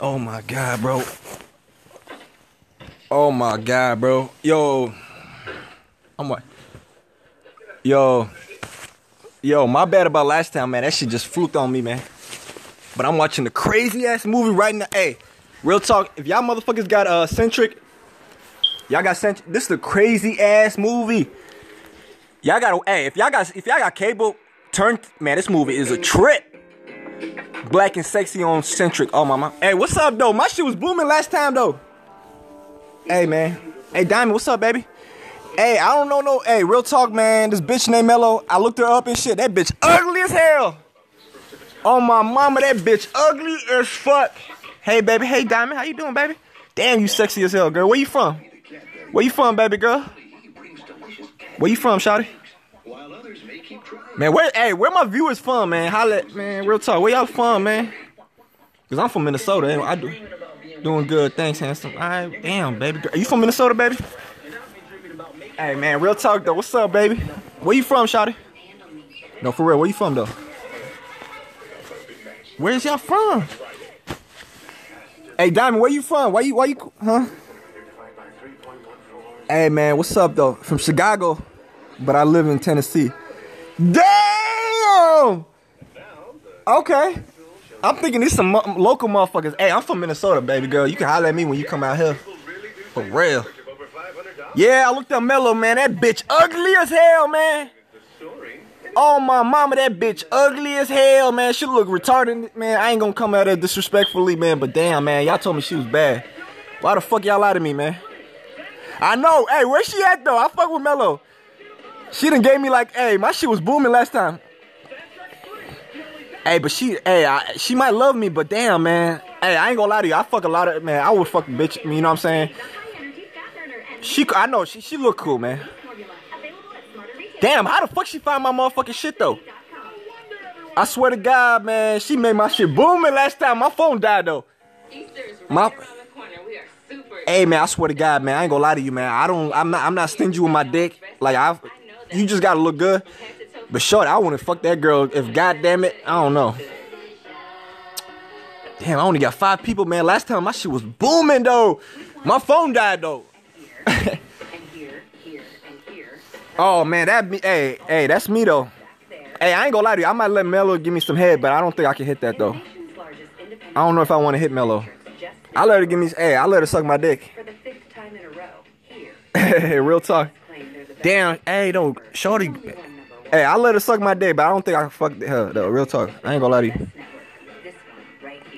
Oh my god, bro. Oh my god, bro. Yo. I'm what? Yo. Yo, my bad about last time, man. That shit just fluked on me, man. But I'm watching the crazy ass movie right now. Hey, real talk. If y'all motherfuckers got uh centric, y'all got centric. This is a crazy ass movie. Y'all got hey, if y'all got if y'all got cable, turn man. This movie is a trip. Black and sexy on centric. Oh mama. Hey, what's up though? My shit was booming last time though. Hey man. Hey Diamond, what's up, baby? Hey, I don't know no. Hey, real talk, man. This bitch named Mello. I looked her up and shit. That bitch ugly as hell. Oh my mama, that bitch ugly as fuck. Hey baby, hey Diamond, how you doing, baby? Damn, you sexy as hell, girl. Where you from? Where you from, baby girl? Where you from, Shotty? Man, where hey, where my viewers from, man? Holla, man, real talk. Where y'all from, man? Cause I'm from Minnesota. And I do doing good. Thanks, handsome. All right, damn, baby. Are you from Minnesota, baby? Hey, man, real talk though. What's up, baby? Where you from, Shotty? No, for real. Where you from though? Where's y'all from? Hey, Diamond, where you from? Why you, why you, huh? Hey, man, what's up though? From Chicago, but I live in Tennessee. Damn! Okay. I'm thinking these some mo- local motherfuckers. Hey, I'm from Minnesota, baby girl. You can holler at me when you come out here. For real. Yeah, I looked up Mello, man. That bitch ugly as hell, man. Oh my mama, that bitch ugly as hell, man. She look retarded, man. I ain't gonna come at her disrespectfully, man. But damn, man, y'all told me she was bad. Why the fuck y'all lie to me, man? I know. Hey, where she at though? I fuck with Mello. She done gave me like, hey, my shit was booming last time. Hey, but she, hey, I, she might love me, but damn, man. Hey, I ain't gonna lie to you. I fuck a lot of, man. I would fuck bitch. You know what I'm saying? She, I know she, she look cool, man. Damn, how the fuck she find my motherfucking shit though? I swear to God, man, she made my shit booming last time. My phone died though. My, hey man, I swear to God, man, I ain't gonna lie to you, man. I don't, I'm not, I'm not stingy with my dick. Like I, you just gotta look good. But short, I wanna fuck that girl. If goddamn it, I don't know. Damn, I only got five people, man. Last time my shit was booming though. My phone died though. oh man, that me. Hey, hey, that's me though. Hey, I ain't gonna lie to you. I might let Mello give me some head, but I don't think I can hit that though. I don't know if I want to hit Mello. I let her give me. Hey, I let her suck my dick. For Real talk. Damn. Hey, don't shorty. Hey, I let her suck my dick, but I don't think I can fuck her though. Real talk. I ain't gonna lie to you.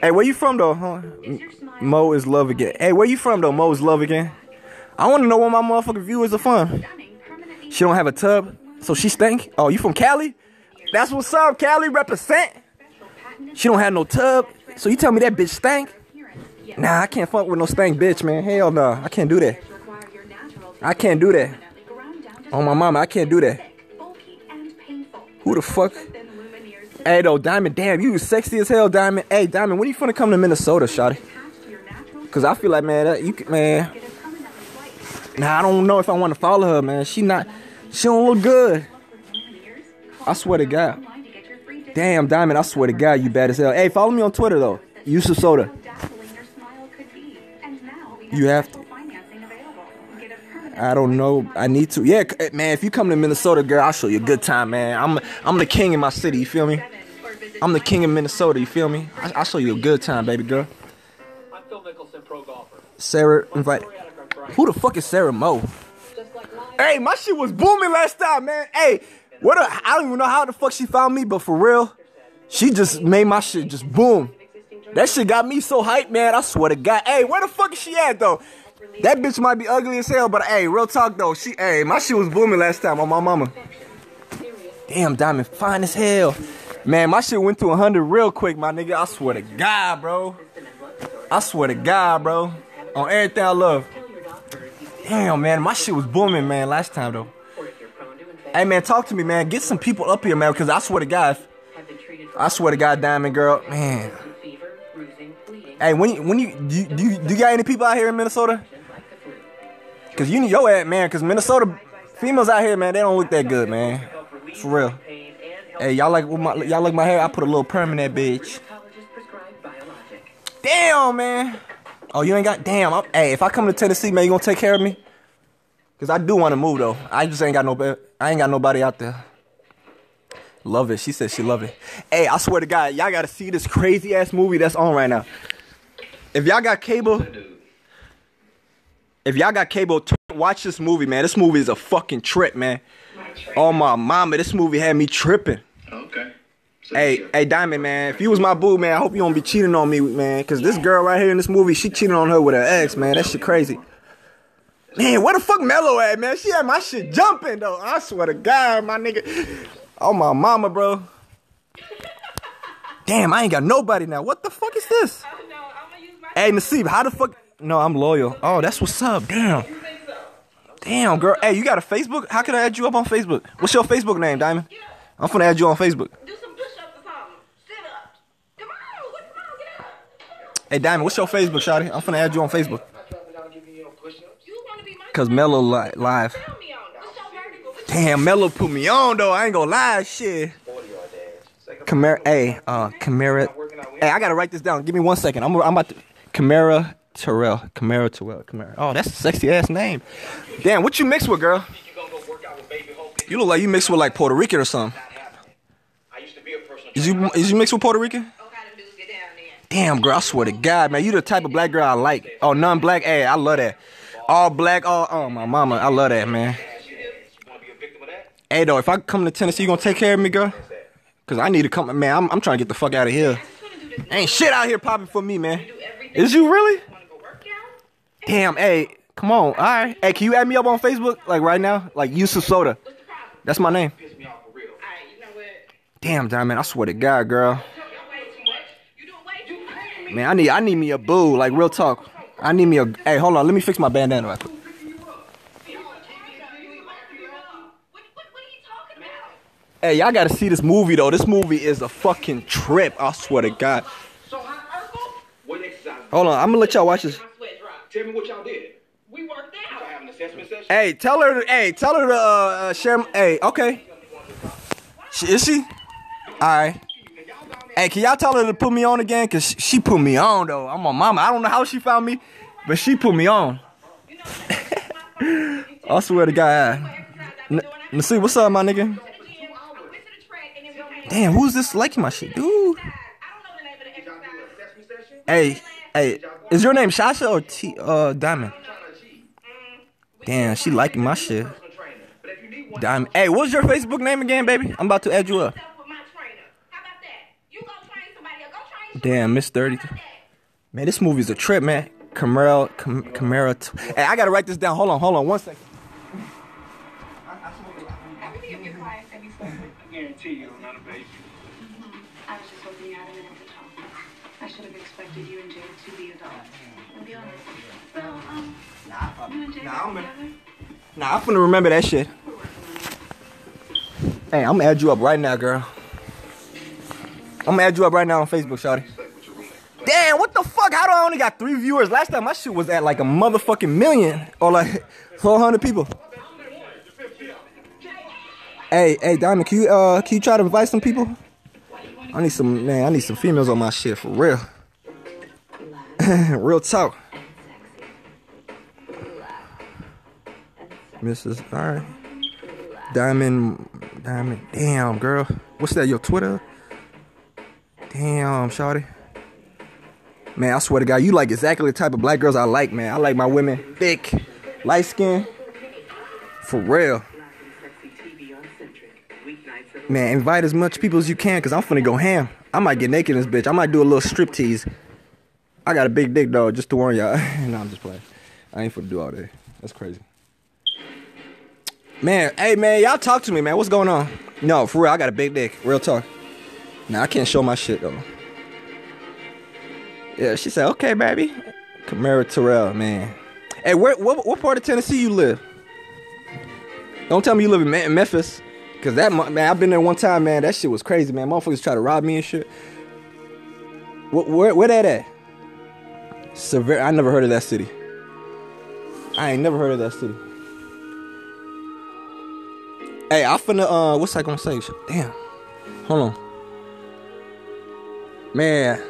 Hey, where you from though? Huh? Mo is love again. Hey, where you from though? Mo is love again. I want to know where my motherfucking viewers are from. She don't have a tub, so she stink. Oh, you from Cali? That's what's up, Cali represent. She don't have no tub, so you tell me that bitch stank? Nah, I can't fuck with no stank bitch, man. Hell no, I can't do that. I can't do that. To On my mama, I can't do that. bulky and painful. Who the fuck? Hey, though, Diamond, damn, you sexy as hell, Diamond. Hey, Diamond, when you finna come to Minnesota, shawty? attached to your natural Cause I feel like, man, that, you, can- man, get a permanently white. nah, I don't know if I want to follow her, man. She not, she don't look good. I swear to God. online to get your free Damn, Diamond, I swear to God, you bad as hell. Hey, follow me on Twitter, though. Yusuf Sota. You have smile I don't know. I need to. Yeah, man, if you come to Minnesota, girl, I'll show you a good time, man. I'm I'm the king in my city, you feel me? I'm the king in Minnesota, you feel me? I, I'll show you a good time, baby girl. I'm Phil Mickelson, pro golfer. Sarah, invite. Who the fuck is Sarah Mo? Hey, my shit was booming last time, man. Hey, what? A, I don't even know how the fuck she found me, but for real, she just made my shit just boom. That shit got me so hyped, man. I swear to God. Hey, where the fuck is she at though? That bitch might be ugly as hell, but hey, real talk though. She, hey, my shit was booming last time on my mama. Damn, Diamond, fine as hell. Man, my shit went to 100 real quick, my nigga. I swear to God, bro. I swear to God, bro. On everything I love. Damn, man, my shit was booming, man, last time though. Hey, man, talk to me, man. Get some people up here, man, because I swear to God, I swear to God, Diamond Girl, man. Hey, when you, when you, do you, do you, do you got any people out here in Minnesota? Cause you need your ass, man. Cause Minnesota females out here, man, they don't look that good, man. For real. Hey, y'all like my, y'all like my hair? I put a little perm in that bitch. Damn, man. Oh, you ain't got. Damn. I'm, hey, if I come to Tennessee, man, you gonna take care of me? Cause I do want to move though. I just ain't got no. I ain't got nobody out there. Love it. She said she love it. Hey, I swear to God, y'all gotta see this crazy ass movie that's on right now. If y'all got cable, if y'all got cable, t- watch this movie, man. This movie is a fucking trip, man. Oh my mama, this movie had me tripping. Okay. So Hey, hey, Diamond, man. If you was my boo, man, I hope you don't be cheating on me, man. Cause this girl right here in this movie, she cheating on her with her ex, man. That shit crazy. Man, where the fuck Mello at, man? She had my shit jumping though. I swear to God, my nigga. Oh my mama, bro. Damn, I ain't got nobody now. What the fuck is this? Hey, Nasib, how the fuck? No, I'm loyal. Oh, that's what's up. Damn. Damn, girl. Hey, you got a Facebook? How can I add you up on Facebook? What's your Facebook name, Diamond? I'm finna add you on Facebook. Do some push-ups or something. Sit up. Come on, what's wrong? Get up. Hey, Diamond, what's your Facebook, Shotty? I'm finna add you on Facebook. You wanna be my? Cause Mello li- live. Tell me on. What's your vertical? What's Damn, Mello put me on though. I ain't gonna lie, shit. Camara, hey, uh, Camara. Hey, I gotta write this down. Give me one second. I'm, I'm about to. Camara Terrell. Camara Terrell. Camara. Oh, that's a sexy ass name. Damn, what you mix with, girl? you look like you mixed with like Puerto Rican or something. Is you is you mixed with Puerto Rican? Damn, girl, I swear to God, man, you the type of black girl I like. Oh, non-black, hey, I love that. All black, all, oh my mama, I love that, man. Hey, though, if I come to Tennessee, you gonna take care of me, girl? Cause I need to come, man. I'm, I'm trying to get the fuck out of here. Ain't shit out here popping for me, man. Is you really? Damn, hey, come on, all right. Hey, can you add me up on Facebook, like right now? Like Yusuf Sota. That's my name. Damn, Diamond, I swear to God, girl. Man, I need, I need me a boo, like real talk. I need me a. Hey, hold on, let me fix my bandana. Right quick. Hey, y'all gotta see this movie though. This movie is a fucking trip. I swear to God. So how Urkel? What exercise? Hold on, I'm gonna let y'all watch this. My sweat dropped. Tell me what y'all did. We worked out. have an assessment session? Hey, tell her. Hey, tell her to uh, uh, share. Hey, okay. She, is she? All right. Hey, can y'all tell her to put me on again? Cause she, she put me on though. I'm a mama. I don't know how she found me, but she put me on. I swear to God. N- let's see, what's up, my nigga? Damn, who's this liking my shit, dude? Hey, hey, is your name Shasha or T uh Diamond? Damn, she liking my shit. But if you need one, Diamond. Hey, what's your Facebook name again, baby? I'm about to add you up. Damn, Miss 30. Man, this movie's a trip, man. Camaro, Cam- Camaro. T- hey, I gotta write this down. Hold on, hold on, one second. I guarantee you I'm not a baby. I was just hoping you had a minute to talk. I should have expected you and Jade to be adults. And be honest. So, um, you and Jade Nah, I'm together? Nah, I'm finna remember that shit. Hey, I'm gonna add you up right now, girl. I'm gonna add you up right now on Facebook, shawty. Damn, what the fuck? How do I only got three viewers? Last time my shit was at like a motherfucking million or like 400 people. Hey, hey, Diamond, can you uh, can you try to invite some people? I need some man. I need some females on my shit for real. real talk. Mrs. All right. Diamond, Diamond. Damn, girl. What's that? Your Twitter? Damn, shawty. Man, I swear to God, you like exactly the type of black girls I like, man. I like my women thick, light skin. For real. Man, invite as much people as you can, cause I'm finna go ham. I might get naked in this bitch. I might do a little strip tease. I got a big dick though, just to warn y'all. no, I'm just playing. I ain't finna do all that. That's crazy. Man, hey man, y'all talk to me, man. What's going on? No, for real, I got a big dick. Real talk. Nah, I can't show my shit though. Yeah, she said, okay, baby. Camara Terrell, man. Hey, where what, what part of Tennessee you live? Don't tell me you live in Memphis. Cause that man, I've been there one time, man. That shit was crazy, man. Motherfuckers try to rob me and shit. Wh- where, where that at? Sevier. I never heard of that city. I ain't never heard of that city. Hey, I finna uh, what's I gonna say? Damn. Hold on. Man.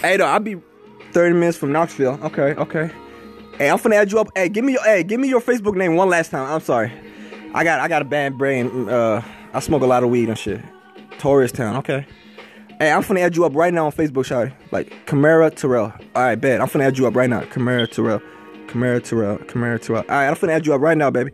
Hey, though, I'll be 30 minutes from Knoxville. Okay, okay. Hey, I'm finna add you up. Hey, give me your hey, give me your Facebook name one last time. I'm sorry. I got I got a bad brain. Uh, I smoke a lot of weed and shit. Tourist town. Okay. Hey, I'm finna add you up right now on Facebook, shawty. Like Camara Terrell. All right, bet. I'm finna add you up right now. Camara Terrell. Camara Terrell. Camara Terrell. All right, I'm finna add you up right now, baby.